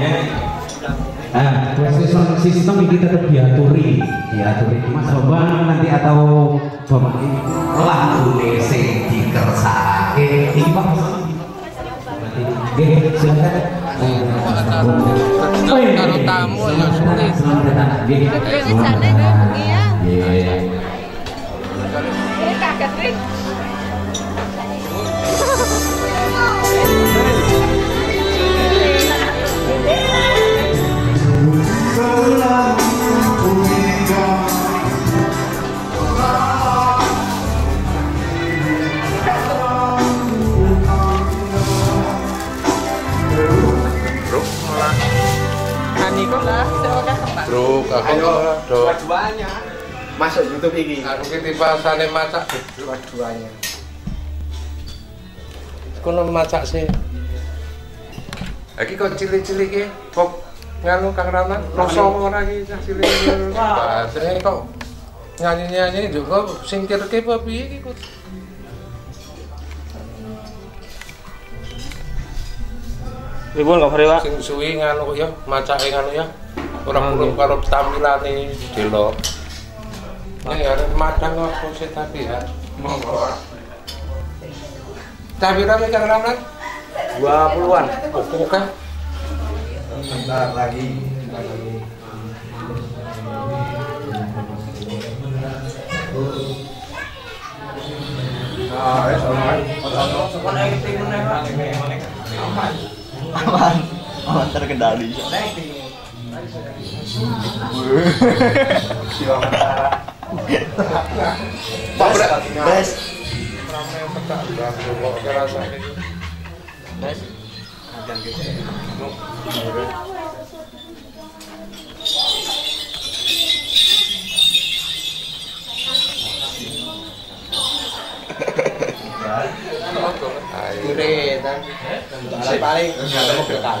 Ya. Nah, sistem sistem ini tetap diaturi, diaturi. Mas Bambang nanti atau Bapak ini lagu sing dikersake. Ini Pak. Oke, silakan. Kalau tamu ya sulit. Iya. Kaget, YouTube ini. Aku ki tipasane masak Dua-duanya. kono masak sih. Iki kok cilik-cilik ki kok nganu Kang Rana rasa ora iki cah cilik. Bahasane kok nyanyi-nyanyi juga singkirke apa piye iki kok. Ribun nggak Pak? Sing suwi nganu ya, macake nganu ya. Ora perlu karo tampilane delok. Ini ada madang apa sih tapi ya. Monggo. Tapi rame Kang Rana? 20-an. Oke kan? Bentar lagi. Nah, es Aman. Aman terkendali. Kok kerasane. Bes. Ayo. Kan. Kan.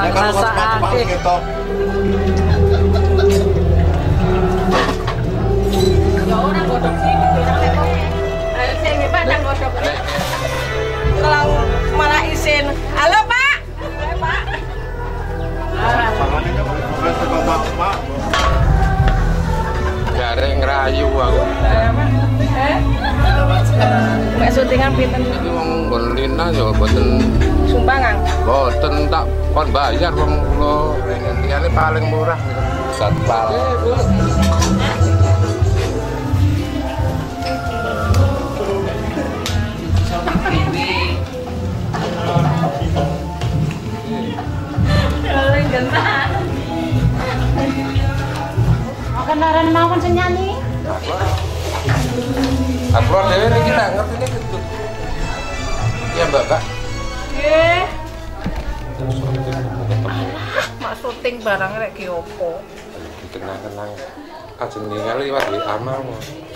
Kalau sepatu gitu. Ya ora godhog sih sing hebat nang godhog. Kalau malah isin. Halo, Pak. Halo, Pak. Jare ngerayu aku. Eh? Mek syutingan pinten wong Berlina ya boten sumbangan. boten tak kon bayar wong kula ngentine paling murah gitu. Satpal. Kenaran mawon sing nyanyi. Aku dhewe niki tak ngerti iki gitu. Iya mbak mbak. Nggih. Mak syuting barang rek ki opo? Kenang-kenang. Ajeng ningali liwat WA mau.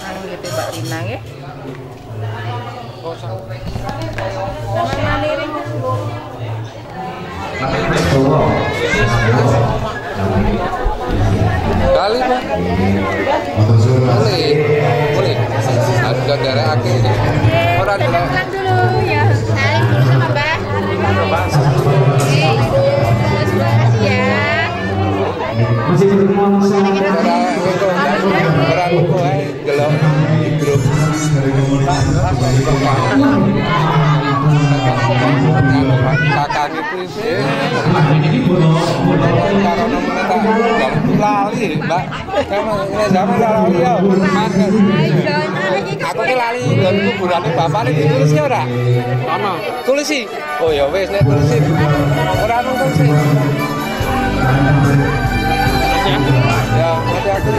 Anu gitu Mbak Rina nggih. Oh, Mas Bu. Kali pak. Boleh. Boleh. Ada darah akhir. Orang dulu. Lali, Mbak. Ini zaman lali ya. Makan. Aku ki lali dan kuburane bapakne ditulis ya ora? Tulis sih. Oh ya wis nek tulis sih. Ora nonton sih. Ya, nanti aku.